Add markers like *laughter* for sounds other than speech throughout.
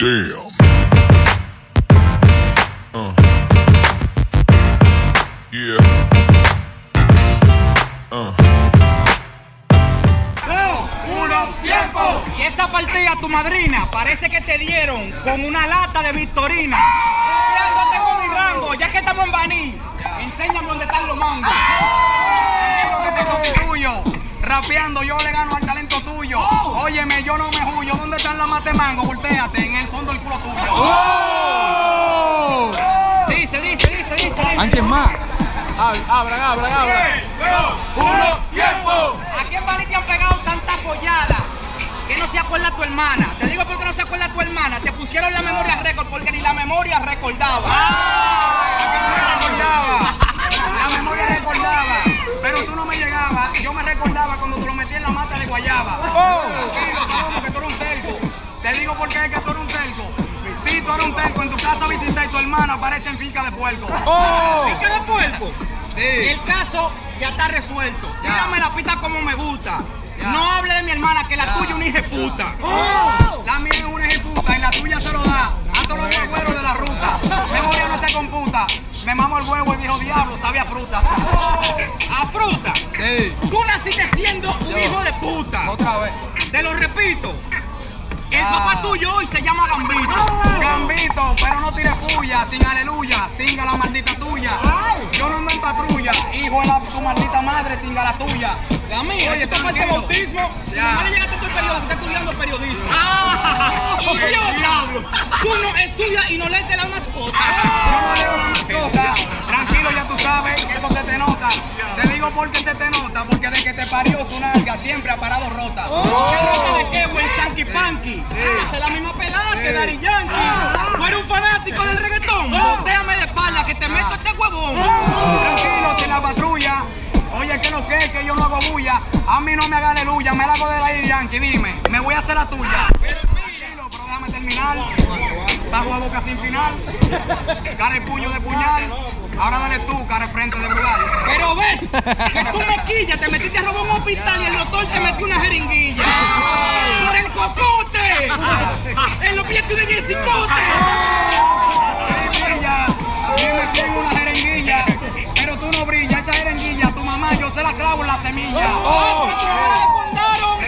Damn. Uh. Yeah. Uh. uno, tiempo. Y esa partida, tu madrina, parece que te dieron con una lata de Victorina. Tengo mi rango, ya que estamos en Baní. Enséñame dónde están los mangos. te sustituyo. Rapeando yo le gano al talento tuyo. Óyeme, yo no me huyo. ¿Dónde están las mate mango? Voltéate en el fondo del culo tuyo. Dice, dice, dice, dice. dice. Anches más. Abran, abran, abran. uno, tiempo. Aquí en Baní te han pegado tanta follada que no se acuerda tu hermana. Te digo porque no se acuerda tu hermana. Te pusieron la memoria récord porque ni la memoria recordaba. recordaba. La memoria recordaba. Pero tú no me llegabas. Yo me recordaba cuando te lo metí en la mata de guayaba. Tranquilo, palomo, que tú eres un telco. Te digo por qué es que tú eres un telco. Si tú eres un telco, en tu casa visita y tu hermana aparece en finca de puerco. ¿Y qué de puerco? Sí. El caso ya está resuelto. Ya. Tírame la pista como me gusta. Ya. No hable de mi hermana, que la tuya es una hija de puta. La Otra vez. Te lo repito. El Ah. papá tuyo hoy se llama Gambito. Gambito, pero no tires puya, sin aleluya, singa la maldita tuya. Yo no ando en patrulla, hijo de la, tu maldita madre, singa la tuya. La mía, Oye, te falta bautismo. Ya. Ya. le llegaste a tu periodo que está estudiando periodismo. Ah. *laughs* ¡Idiota! *laughs* Tú no estudias y no lees de la mascota. Yo no leo la mascota, sabes que eso se te nota. Te digo porque se te nota, porque de que te parió su nalga siempre ha parado rota. ¿Qué ropa de qué, buen Sanky Panky? Esa es la misma pelada que. Daddy Yankee. ¿Tú eres un fanático del reggaetón? Botéame de espalda que te meto este huevón. Tranquilo, sin la patrulla. Oye, que lo que es que yo no hago bulla. A mí no me haga aleluya, me la hago de la Yankee, dime. Me voy a hacer la tuya. Tranquilo, pero déjame terminar. Bajo a boca sin final. Cara y puño de puñal. Ahora dale tú, cara y frente de brugal. Pero ves que tú me quillas, te metiste a robar un hospital y el doctor te metió una jeringuilla. ¡Por el cocote! ¡En los billetes de Jessicote! Jeringuilla, en una jeringuilla. Pero tú no brillas, esa jeringuilla, tu mamá, yo se la clavo en la semilla. ¡Oh, pero tu mamá lo fundaron!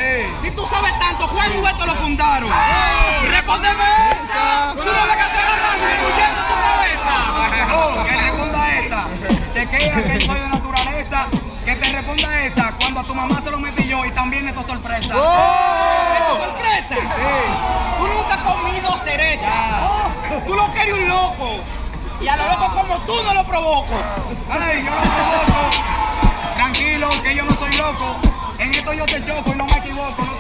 Si tú sabes tanto, Juan Dueto lo fundaron. ¡Respóndeme Que soy de naturaleza. Que te responda esa cuando a tu mamá se lo metí yo y también esto es sorpresa. ¿Esto es sorpresa? Sí. Tú nunca has comido cereza. Tú lo que eres un loco. Y a los locos como tú no lo provoco. Ay, yo lo provoco. Tranquilo, que yo no soy loco. En esto yo te choco y no me equivoco. No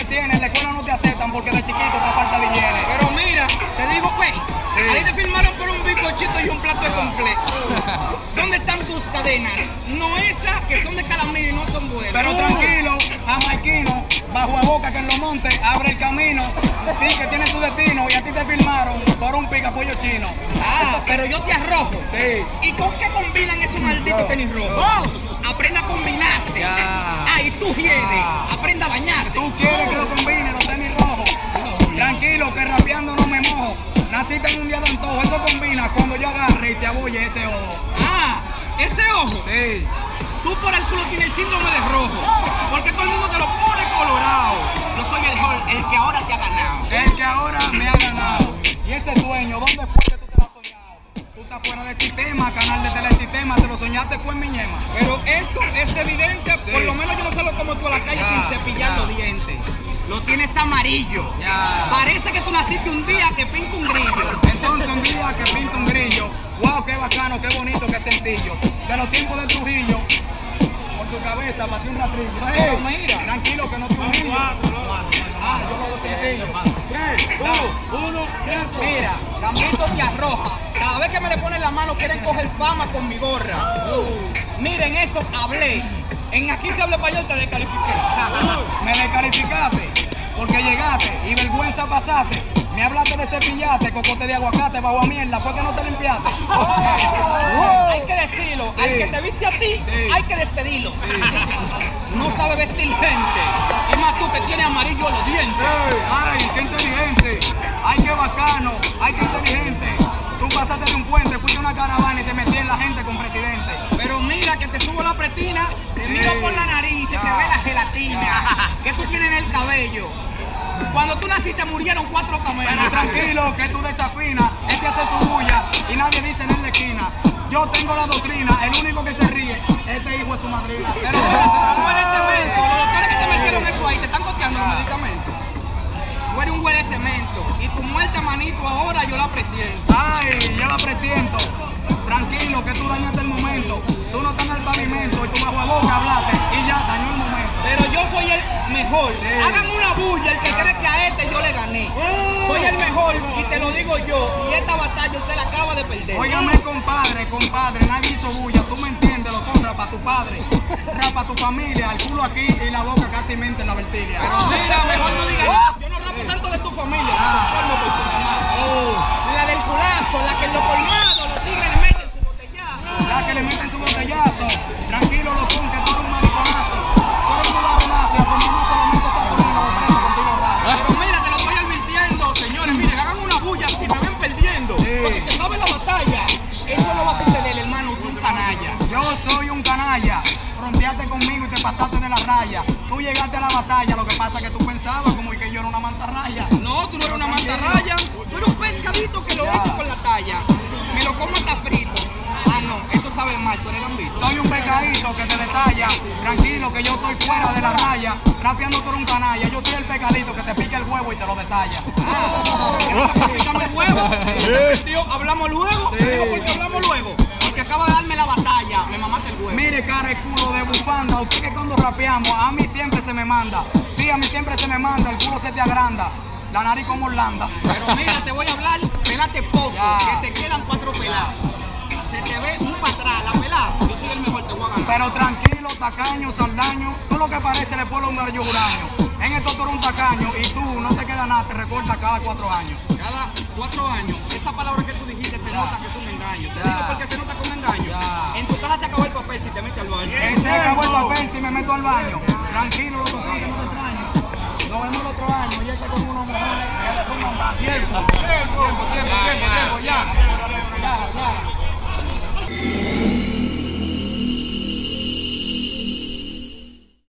que detiene. En la escuela no te aceptan porque de chiquito te falta de higiene. Pero mira, te digo, pues, ahí te firmaron por un bizcochito y un plato de confle. *laughs* ¿Dónde están tus cadenas? No esas que son de calamina y no son buenas. Pero tranquilo, jamaiquino, bajo a boca que en los montes abre el camino. Sí, que tiene tu destino y a ti te firmaron por un pica pollo chino. Ah, pero yo te arrojo. Sí. ¿Y con qué combinan esos malditos tenis rojos? Aprenda a combinarse. Ah, y tú quieres. Aprenda a bañarse. Tú quieres En un día de antojo, eso combina cuando yo agarre y te abolle ese ojo. Ah, ese ojo. Sí. Tú por el culo tienes el síndrome de rojo. Porque todo el mundo te lo pone colorado. Yo soy el, el que ahora te ha ganado. El que ahora me ha ganado. Y ese sueño, ¿dónde fue fuera del sistema, canal de telesistema, te lo soñaste fue en mi yema. Pero esto es evidente, por lo menos yo no salgo como tú a la calle Ya, sin cepillar ya. los dientes. Lo tienes amarillo. Ya. Parece que tú naciste un día que pinta un grillo. Entonces un día que pinta un grillo, wow, qué bacano, qué bonito, qué sencillo. De los tiempos de Trujillo, por tu cabeza pasé un ratrillo. Pero mira. Tranquilo que no te humillo. Ah, yo lo hago sencillo. Tres, dos, uno, tiempo. Mira, Gambito te arroja. Cada vez que me le ponen la mano quieren coger fama con mi gorra. Miren esto, hablé. En aquí se habla español, te descalifiqué. *laughs* Me descalificaste porque llegaste y vergüenza pasaste. Me hablaste de cepillate, cocote de aguacate, bajo a mierda. ¿Fue que no te limpiaste? Hay que decirlo, al que te viste a ti, Sí. hay que despedirlo. *laughs* No sabe vestir gente. Y más tú que tienes amarillo en los dientes. Bacano! ¡Ay, qué inteligente! Tú pasaste de un puente, fuiste a una caravana y te metí en la gente con presidente. Pero mira que te subo la pretina, te miro por la nariz y te ve la gelatina que tú tienes en el cabello. Cuando tú naciste murieron cuatro Pero camellos. tranquilo, que tú desafinas. Este hace su bulla y nadie dice en la esquina. Yo tengo la doctrina, el único que se ríe, este hijo es su madrina. Pero mira, tú eres un huele de cemento. Los doctores que presiento. Ay, yo la presiento. Tranquilo, que tú dañaste el momento. Tú no estás en el pavimento y tú bajo a boca hablaste y ya dañó el momento. Pero yo soy el mejor. Sí. Hagan una bulla el que cree que a este yo le gané. Soy el mejor y te lo digo yo. Y esta batalla usted la acaba de perder. Óigame, compadre, compadre, nadie hizo bulla. Tú me entiendes, lo con rapa tu padre, rapa tu familia, el culo aquí y la boca casi mente en la vertilia. Pero mira, mejor no digas nada. Yo no rapo tanto de tu familia, me conformo con tu. La culazo, la que en los colmados los tigres le meten su botellazo. Ya que le meten su botellazo, tranquilo, lo que tú eres un mariconazo. Tú eres un mularronazo y a tu mamá se lo preso contigo raso. Pero mira, te lo estoy advirtiendo, señores. Miren, hagan una bulla si me ven perdiendo. Sí. Porque se acabe la batalla. Eso no va a suceder, hermano. Tú un canalla. Yo soy un canalla. Fronteaste conmigo y te pasaste de la raya. Tú llegaste a la batalla, lo que pasa es que tú pensabas como que yo era una mantarraya. No, tú no eres una mantarraya. Tú eres un pescadito que lo Ya. he hecho con la talla. Me lo como hasta frito. Ah, no, eso sabe mal. Tú eres gambito. Soy un pecadito que te detalla. Tranquilo que yo estoy fuera de la raya. Rapeando por un canalla. Yo soy el pecadito que te pica el huevo y te lo detalla. Ah, ¿quieres sacrificarme el huevo? Tío, hablamos luego. Te Sí. digo por qué hablamos luego. Acaba de darme la batalla. Me mamaste el huevo. Mire, cara de culo de bufanda. Usted que cuando rapeamos, a mí siempre se me manda. Sí, a mí siempre se me manda. El culo se te agranda. La nariz como Orlando. Pero mira, te voy a hablar, pelate poco, Ya. que te quedan cuatro pelados. Se te ve un para atrás, la pelada. Yo soy el mejor, te voy a ganar. Pero tranquilo, tacaño, saldaño. Tú lo que parece le pueblo un juraño. En esto tú eres un tacaño y tú no te queda nada, te recorta cada cuatro años. Cada cuatro años, esa palabra que tú dijiste se nota que es un engaño. Te digo porque se nota como un engaño. En tu casa se acabó el papel si te metes al baño. Se acabó el papel si me meto al baño. Tranquilo, loco, que no te extraño. Nos vemos el otro año. Ya está con una mujer. que le tiempo. Tiempo, tiempo, tiempo, tiempo, ya. Ya, ya.